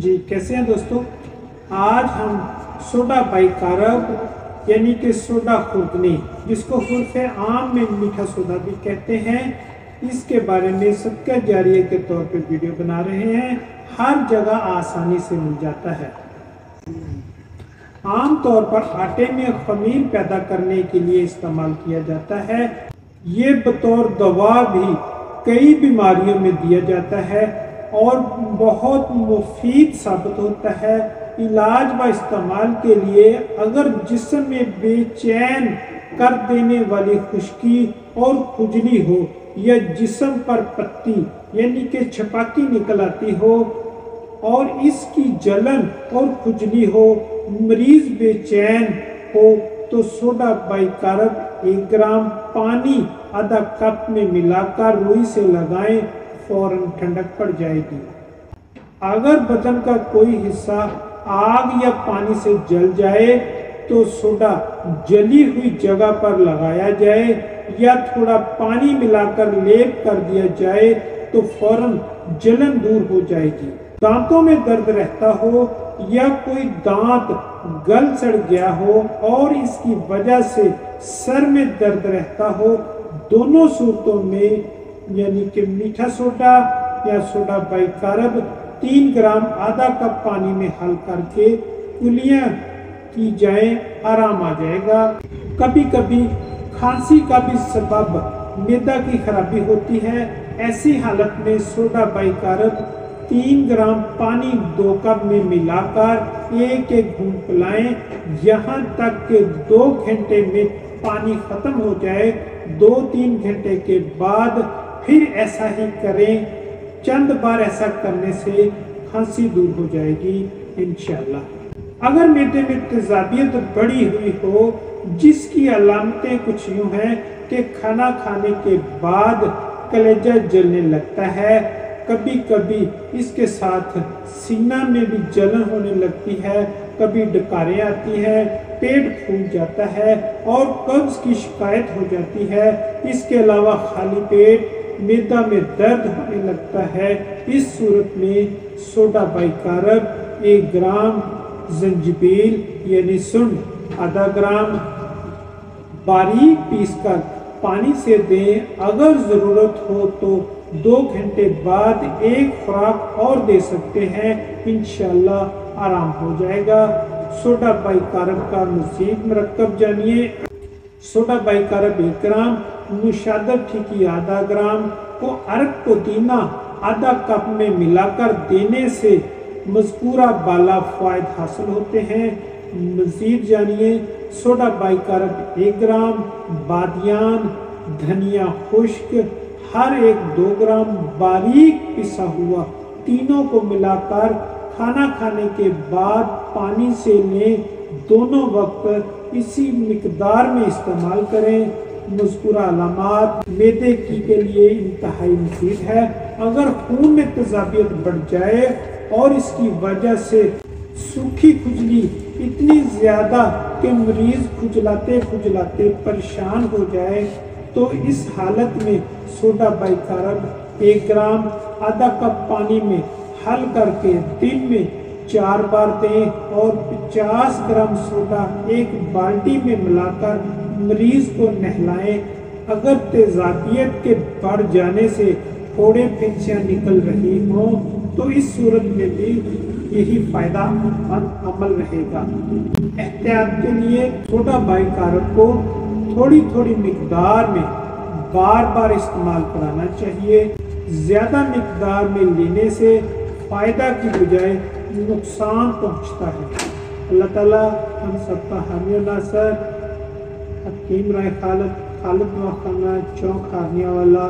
जी, कैसे हैं दोस्तों? आज हम सोडा बाइकारब यानी कि सोडा खुर्दनी, जिसको हुर्फ आम में मीठा सोडा भी कहते हैं, इसके बारे में सबका जारिए के तौर पर वीडियो बना रहे हैं। हर जगह आसानी से मिल जाता है। आम तौर पर आटे में खमीर पैदा करने के लिए इस्तेमाल किया जाता है। ये बतौर दवा भी कई बीमारियों में दिया जाता है। और बहुत मुफीद साबित होता है। इलाज व इस्तेमाल के लिए अगर जिसम में बेचैन कर देने वाली खुश्की और खुजली हो या जिसम पर पत्ती, यानी कि छपाकी निकल आती हो और इसकी जलन और खुजली हो, मरीज़ बेचैन हो तो सोडा बाइकारब एक ग्राम पानी आधा कप में मिलाकर रुई से लगाएँ फ़ौरन ठंडक पड़ जाएगी। अगर बदन का कोई हिस्सा आग या पानी से जल जाए तो सोडा जली हुई जगह पर लगाया जाए या थोड़ा पानी मिलाकर लेप कर दिया जाए तो फ़ौरन जलन दूर हो जाएगी। दांतों में दर्द रहता हो या कोई दांत गल सड़ गया हो और इसकी वजह से सर में दर्द रहता हो, दोनों सूरतों में यानी कि मीठा सोडा या सोडा बाइकारब तीन ग्राम आधा कप पानी में हल करके कुलियाँ की जाए, आराम आ जाएगा। कभी कभी खांसी का भी सबब मैदा की खराबी होती है। ऐसी हालत में सोडा बाइकारब तीन ग्राम पानी दो कप में मिलाकर एक एक घूम पिलाएँ। यहाँ तक के दो घंटे में पानी खत्म हो जाए। दो तीन घंटे के बाद फिर ऐसा ही करें। चंद बार ऐसा करने से खांसी दूर हो जाएगी इनशाला अगर मैदे में तेजाबियत बढ़ी हुई हो, जिसकी अलामतें कुछ यूँ हैं कि खाना खाने के बाद कलेजा जलने लगता है कभी कभी इसके साथ सीना में भी जलन होने लगती है, कभी डकारें आती है, पेट फूल जाता है और कब्ज की शिकायत हो जाती है। इसके अलावा खाली पेट मैदा में दर्द होने लगता है। इस सूरत में सोडा बाइकारब एक ग्राम जंजबील, यानी सुन आधा ग्राम बारीक पीस कर पानी से दें। अगर ज़रूरत हो तो दो घंटे बाद एक खुराक और दे सकते हैं। इनशाला आराम हो जाएगा। सोडा बाइकारब का मजीद मरकब जानिए। सोडा बाइकारब एक ग्राम मुशादर ठीकी आधा ग्राम को अर्क पुदीना आधा कप में मिलाकर देने से मजकूरा बाला फायद हासिल होते हैं। मजीद जानिए, सोडा बाइकारब एक ग्राम, बादियान, धनिया खुश्क, हर एक दो ग्राम बारीक पिसा हुआ तीनों को मिलाकर खाना खाने के बाद पानी से लें। दोनों वक्त इसी मिकदार में इस्तेमाल करें। अलामत मैदे की के लिए इंतहाई मुफीद है। अगर खून में तजाबियत बढ़ जाए और इसकी वजह से सूखी खुजली इतनी ज़्यादा कि मरीज़ खुजलाते खुजलाते परेशान हो जाए तो इस हालत में सोडा बाइकारब एक ग्राम आधा कप पानी में हल करके दिन में चार बार दें और 50 ग्राम सोडा एक बाल्टी में मिलाकर मरीज़ को नहलाएँ। अगर तेजाबियत के बढ़ जाने से थोड़े फिंसियाँ निकल रही हों तो इस सूरत में भी यही फ़ायदा अमल रहेगा। एहतियात के लिए सोडा बाइकारब को थोड़ी थोड़ी मकदार में बार बार इस्तेमाल कराना चाहिए। ज़्यादा मकदार में लेने से फ़ायदा की बजाय नुकसान पहुँचता है। अल्लाह ताला हम सबका हामी नासर हकीम खालत खालद वाखाना चौक हारनिया वाला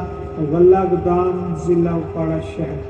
वल्ला गोदाम ज़िला उपाड़ा शहर।